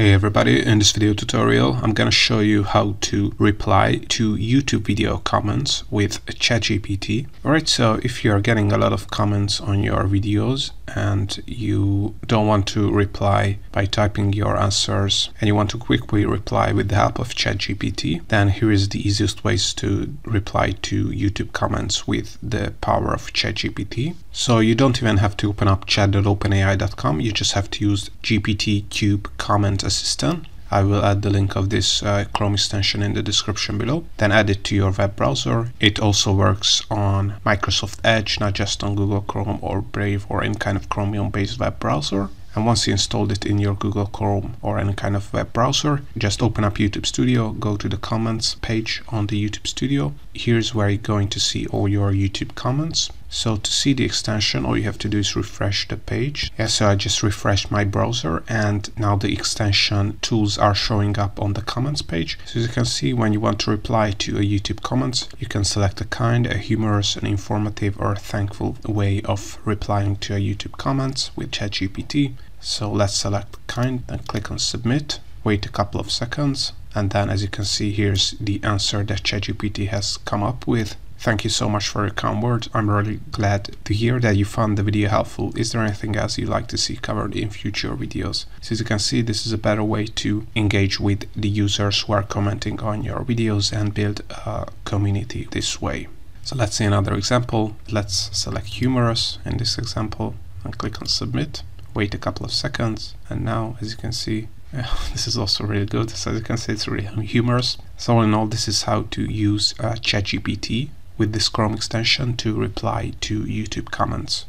Hey everybody, in this video tutorial I'm gonna show you how to reply to YouTube video comments with ChatGPT. Alright, so if you're getting a lot of comments on your videos and you don't want to reply by typing your answers and you want to quickly reply with the help of ChatGPT, then here is the easiest ways to reply to YouTube comments with the power of ChatGPT. So you don't even have to open up chat.openai.com, you just have to use GPTube comment assistant. I will add the link of this uh, Chrome extension in the description below. Then add it to your web browser. It also works on Microsoft Edge, not just on Google Chrome or Brave or any kind of Chromium based web browser. And once you installed it in your Google Chrome or any kind of web browser, just open up YouTube Studio, go to the comments page on the YouTube Studio. Here's where you're going to see all your YouTube comments. So to see the extension, all you have to do is refresh the page. Yeah, so I just refreshed my browser and now the extension tools are showing up on the comments page. So as you can see, when you want to reply to a YouTube comments, you can select a kind, a humorous, an informative or a thankful way of replying to a YouTube comments with ChatGPT. So let's select kind and click on submit. Wait a couple of seconds and then as you can see here's the answer that ChatGPT has come up with. Thank you so much for your kind words. I'm really glad to hear that you found the video helpful. Is there anything else you'd like to see covered in future videos? So as you can see, this is a better way to engage with the users who are commenting on your videos and build a community this way. So let's see another example. Let's select humorous in this example and click on submit. Wait a couple of seconds and now as you can see this is also really good. So as you can see, it's really humorous. So all in all, this is how to use uh, ChatGPT with this Chrome extension to reply to YouTube comments.